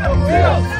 Ndio. Ndio.